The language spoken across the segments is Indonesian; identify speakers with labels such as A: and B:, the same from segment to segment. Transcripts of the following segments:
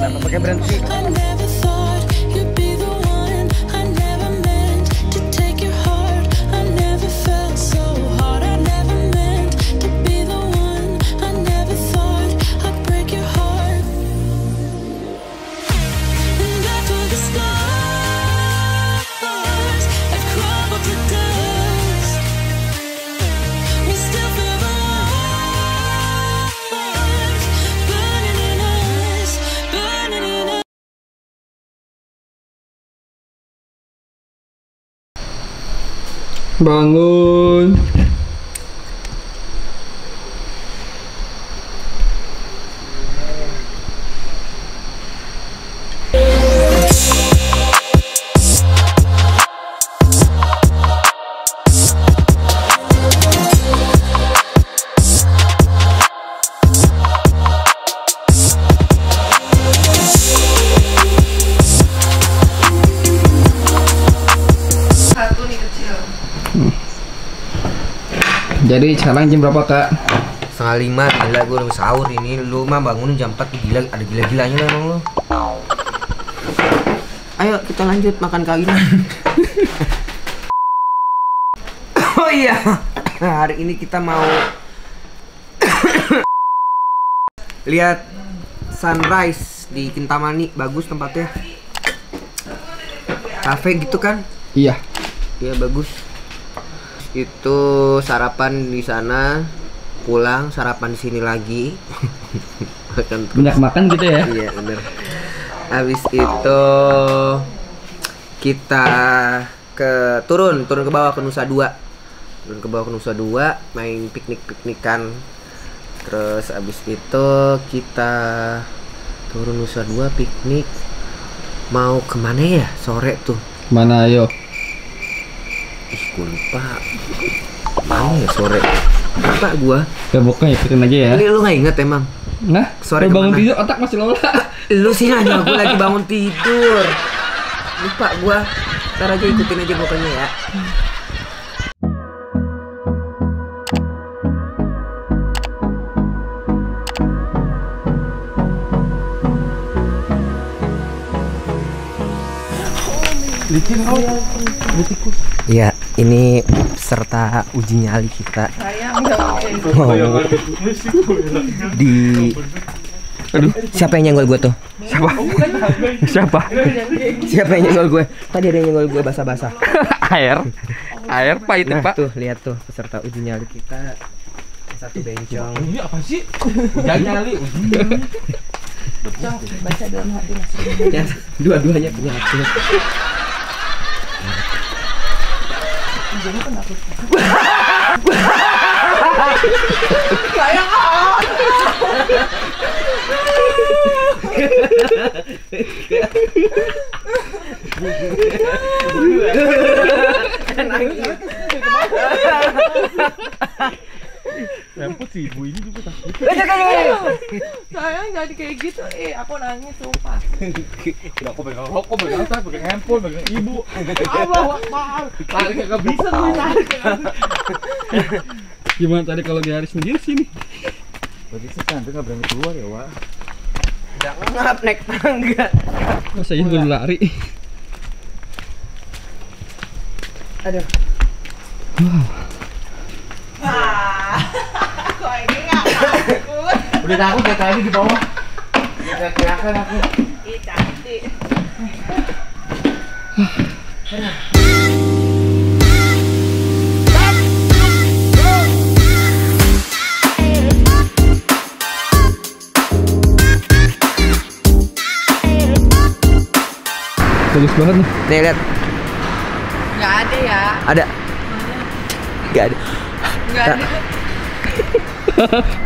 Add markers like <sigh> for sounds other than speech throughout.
A: Kenapa pakai berhenti?
B: I
C: Bangun. Jadi sekarang jam berapa kak?
A: Setengah lima, gila gue udah sahur ini Lu mah bangun jam 4 gila, ada gila-gilanya lah emang lu Ayo kita lanjut makan kali ini <laughs> Oh iya, hari ini kita mau Lihat sunrise di Kintamani, bagus tempatnya Cafe gitu kan?
C: Iya.
A: Iya bagus. Itu sarapan di sana, pulang sarapan di sini lagi. <laughs> Makan terus.
C: Banyak makan gitu ya?
A: Iya bener. Habis itu kita ke turun, turun ke bawah ke Nusa Dua. Turun ke bawah ke Nusa Dua, main piknik-piknikan. Terus habis itu kita turun Nusa Dua piknik. Mau ke mana ya sore tuh?
C: Mana ayo?
A: Gue lupa. Mana ya sore? Lupa gua.
C: Ya pokoknya ikutin aja ya.
A: Ini lu nggak inget emang?
C: Nah,
A: Sore
C: lu bangun
A: ke mana?
C: tidur otak masih lola. <laughs>
A: Lu sih nanya aku lagi bangun tidur. Lupa gua. Ntar aja ikutin aja pokoknya ya. Iya, ini peserta uji nyali kita. Mau di Aduh, siapa yang nyenggol gue tuh?
C: Siapa? Siapa?
A: Siapa yang nyenggol gue? Tadi ada yang nyenggol gue basah-basah. <laughs>
C: Air. Air pahit ya,
A: Nah,
C: Pak.
A: tuh lihat tuh peserta uji nyali kita satu bencong.
C: Ini apa sih? Jangan nyali. <laughs>
A: Ya, dua-duanya punya hati.
C: Remput sih ibu ini juga takut.
D: Jadi kayak gitu, eh aku nangis sumpah.
C: Udah aku pegang rokok, pegang tas, pegang handphone, pegang ibu. Allah Akbar. Lari kagak bisa gue lari. Gimana tadi kalau di hari sendiri sini?
E: Berarti sekarang nggak berani keluar ya, Wak?
A: Udah ngap naik tangga.
C: Masa ini gue lari?
A: Aduh.
D: Kok takut?
E: Udah takut kayak tadi di bawah. Udah kelihatan aku.
D: Ih cantik.
C: Bagus banget nih.
A: Nih lihat,
D: Nggak ada ya?
A: ada. Gak ada.
D: Nggak ada.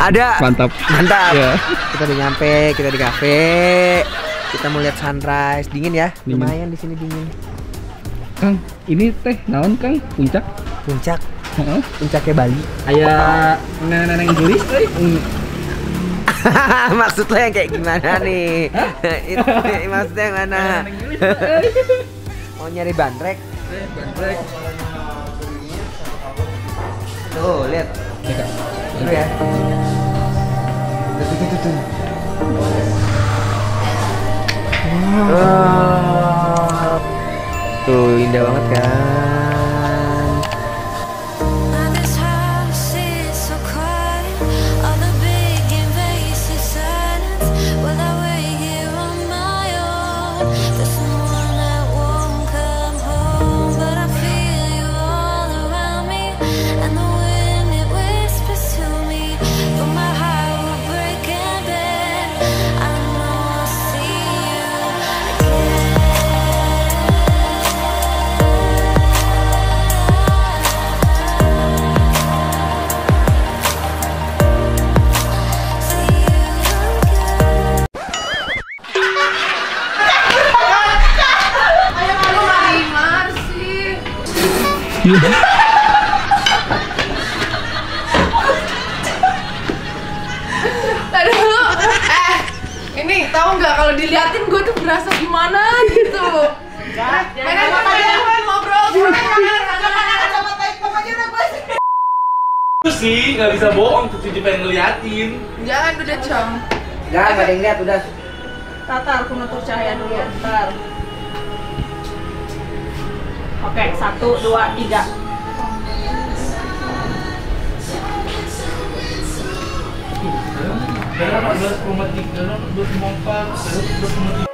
A: Ada.
C: Mantap.
A: Mantap.
C: Ya.
A: Kita udah nyampe, kita di kafe. Kita mau lihat sunrise. Dingin ya?
C: Dingin.
A: Lumayan di sini dingin.
C: Kang, ini teh naon Kang? Puncak?
A: Puncak,
C: Heeh.
A: puncaknya Bali.
C: Aya nenek-nenek. <laughs>
A: Maksud lo yang kayak gimana nih? <laughs> Itu maksudnya yang mana? <laughs> Mau nyari bandrek? Tuh, lihat. Seru ya. Tuh, tuh, tuh. Wah. Tuh indah banget kan.
D: Tadi dulu, eh, ini tahu nggak kalau diliatin gue tuh berasa gimana gitu. Handphone, main handphone, ngobrol,
C: Itu sih nggak bisa bohong tuh Cici pengen ngeliatin.
D: Jangan udah cong.
A: Enggak, enggak ada yang lihat udah.
F: Tatar, aku nutur cahaya dulu. Bentar. Oke, satu, dua, tiga.
C: Dalam 14,3, dalam 14,4,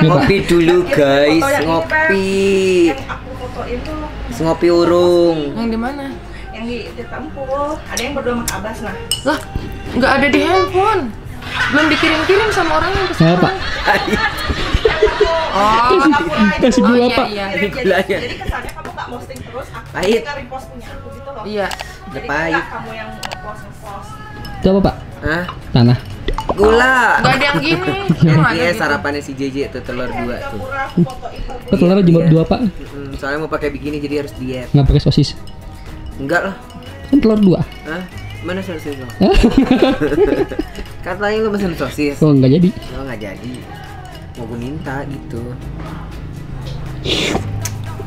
A: Ngopi dulu guys, ngopi. Ngopi urung.
D: Yang di mana?
F: yang di di Tampul. Ada yang berdua sama Abbas nah.
D: Lah, nggak ada di handphone. Belum dikirim-kirim sama orang yang pesan.
G: pak.
D: Oh,
G: Kasih
D: oh
G: gula
D: iya
G: pak.
D: iya.
F: Jadi,
A: gulanya.
F: jadi, jadi kesannya kamu gak posting terus, aku
A: Pahit.
F: kita repost punya aku gitu loh.
D: Iya.
F: Jadi kamu yang ngepost ngepost.
G: Itu apa pak?
A: Hah?
G: Tanah.
A: Gula.
D: Nggak ada yang gini. <laughs>
A: Iya, sarapannya si JJ tuh telur dua tuh.
F: Kamu.
G: Kok telurnya cuma dua pak?
A: Soalnya mau pakai bikini jadi harus diet.
G: Nggak pakai sosis.
A: Enggak lah.
G: Kan telur dua.
A: Hah? Mana sosis lo? <laughs> Katanya lu pesen sosis.
G: Oh nggak jadi.
A: Lo nggak jadi. Mau gue minta gitu.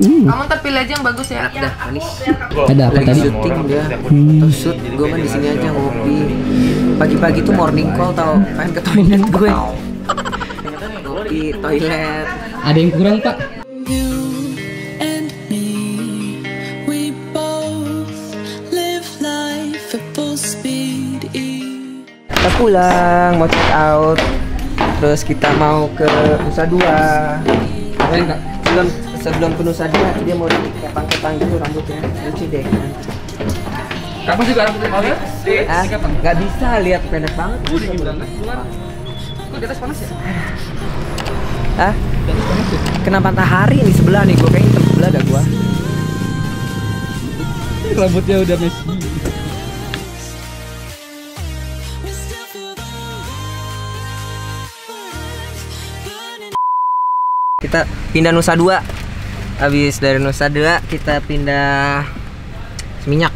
G: Hmm.
D: Kamu ntar pilih aja yang bagus ya.
A: Enak dah, manis.
G: Ada apa
A: Lagi
G: tadi?
A: syuting dia.
G: Hmm.
A: Shoot, gue mah di sini aja ngopi. Pagi-pagi tuh morning call tau, pengen ke toilet gue. Ngopi, toilet.
G: Ada yang kurang pak?
A: Kita pulang, mau check out. Terus kita mau ke Nusa Dua. Sebelum sebelum ke Nusa Dua, dia mau kepang-kepang gitu rambutnya. Lucu deh.
C: Kamu juga rambutnya mau lihat?
A: Ah, nggak bisa lihat pendek banget.
C: Udah gimana? Keluar. Kok di atas panas ya?
A: Ah, kena matahari nih sebelah nih, gue kayaknya hitam sebelah dah gua. <laughs>
G: Rambutnya udah Messi.
A: Kita pindah Nusa Dua. Habis dari Nusa Dua kita pindah Seminyak.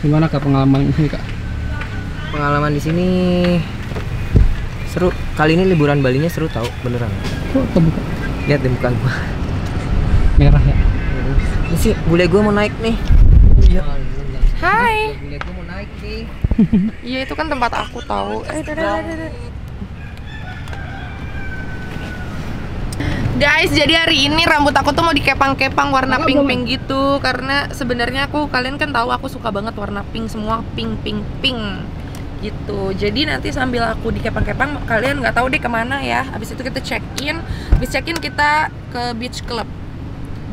G: Gimana kak pengalaman ini kak?
A: Pengalaman di sini seru. Kali ini liburan Balinya seru tau, beneran.
G: Kok kebuka?
A: Lihat deh muka gua.
G: Merah ya?
A: Ini sih bule gua mau naik nih.
D: Hai.
A: Bule gua mau naik nih. <laughs>
D: Iya itu kan tempat aku tahu. Eh, dadah, dadah, dadah. Guys, jadi hari ini rambut aku tuh mau dikepang-kepang warna pink-pink gitu karena sebenarnya aku kalian kan tahu aku suka banget warna pink semua pink pink pink gitu. Jadi nanti sambil aku dikepang-kepang kalian nggak tahu deh ke mana ya. Habis itu kita check in, habis check in kita ke beach club.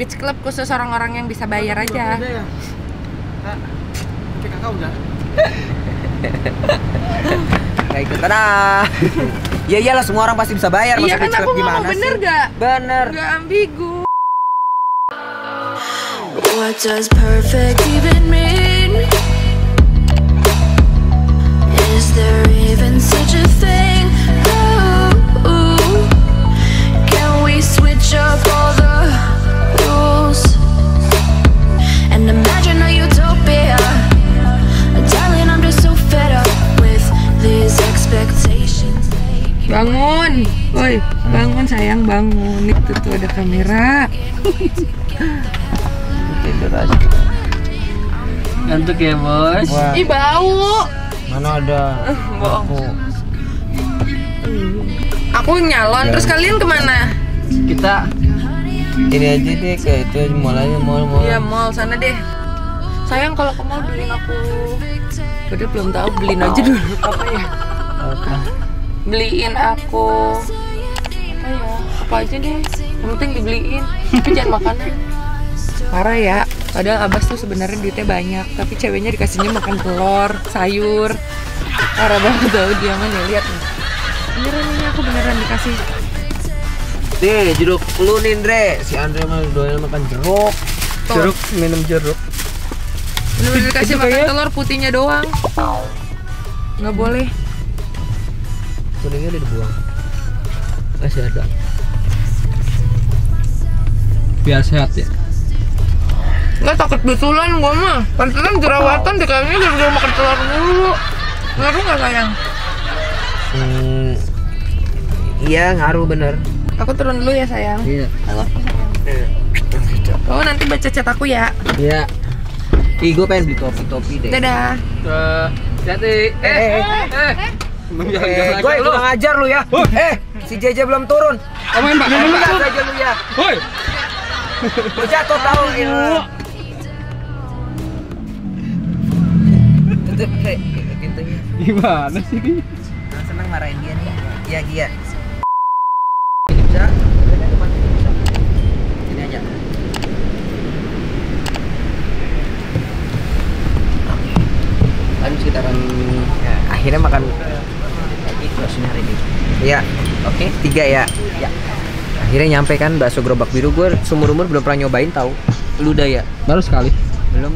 D: Beach club khusus orang-orang yang bisa bayar aja. <laughs>
A: Kayak gitu dah. <laughs> Ya iyalah semua orang pasti bisa bayar
D: Iya kan aku ngomong bener
A: sih?
D: gak?
A: Bener.
D: Nggak ambigu.
B: What does perfect even mean? Is there
D: Bangun sayang bangun. Itu tuh ada kamera.
A: Tidur aja.
G: Ngantuk ya bos.
A: Wah,
D: Ih bau.
A: mana ada aku.
D: Aku nyalon. Terus kalian ke mana?
G: Kita
A: Ini aja deh ke itu mall aja mall mall.
D: Iya mall sana deh. Sayang kalau ke mall beliin aku. Udah belum tahu beliin aja dulu apa ya? Beliin aku apa ya? Apa aja deh. Yang penting dibeliin. Tapi jangan <laughs> makanan. Parah ya. Padahal Abbas tuh sebenarnya duitnya banyak, tapi ceweknya dikasihnya makan telur, sayur. Parah banget tau dia mah nih, lihat nih. Beneran ini aku beneran dikasih.
A: Deh, jeruk lu nih, Andre. Si Andre mah doyan makan jeruk.
D: Tuh.
A: Jeruk minum jeruk.
D: Bener-bener dikasih makan telur putihnya doang. Nggak boleh.
A: Kuningnya udah dibuang. Masih ada.
G: biar sehat ya.
D: Nggak takut betulan gua mah. Pantesan jerawatan di kayaknya gara-gara makan telur dulu. Ngaruh nggak sayang?
A: Hmm, iya ngaruh bener.
D: Aku turun dulu ya sayang.
G: Iya.
D: You, sayang. Oh nanti baca chat aku ya.
A: Iya. Ih, gue pengen beli topi-topi deh.
D: Dadah.
G: Jadi
A: Eh, eh,
G: eh.
A: eh, gue kurang ajar lu ya. Eh, si JJ belum turun.
G: Komen pak.
A: Lihat aja lu ya.
G: Woi.
A: Lu jatuh tahu ya. Tutup, hei, pintunya.
G: Gimana sih ini?
A: Nah, seneng marahin dia nih. Iya, Gia. Ini bisa. Ini aja. Kan sekitaran ya, akhirnya makan baksonya hari ini. Iya. Oke, tiga ya. Ya. Akhirnya nyampe kan bakso gerobak biru gue seumur umur belum pernah nyobain tahu. Lu udah ya?
G: Baru sekali.
A: Belum.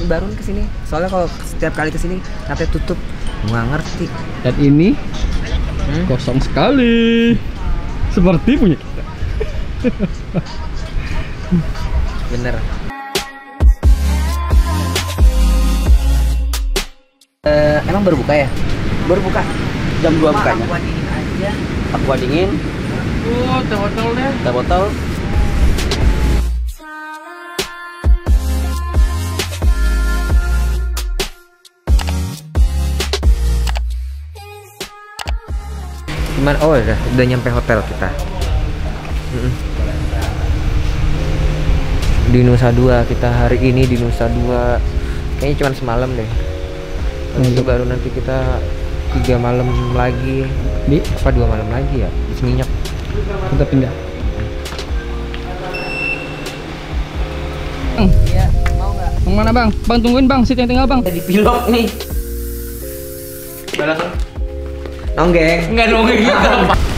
A: Ini baru ke sini. Soalnya kalau setiap kali ke sini katanya tutup. Nggak ngerti.
G: Dan ini
A: Hmm?
G: kosong sekali. Seperti punya kita. <laughs>
A: Bener. Eh, emang baru buka ya? Baru buka. Jam 2 bukanya. Aqua dingin aja. Aqua dingin,
G: Oh, teh hotel deh.
A: teh botol. Gimana? Oh udah, udah nyampe hotel kita. Di Nusa Dua kita hari ini di Nusa Dua. Kayaknya cuma semalam deh. Habis itu baru nanti kita tiga malam lagi.
G: Di
A: Apa dua malam lagi ya? Di Seminyak.
G: kita pindah.
A: Iya, mau nggak?
G: Bang mana bang? Bang tungguin bang, situ yang tinggal bang.
A: Ada di pilot nih. Nonggeng.
C: Enggak kayak gitu.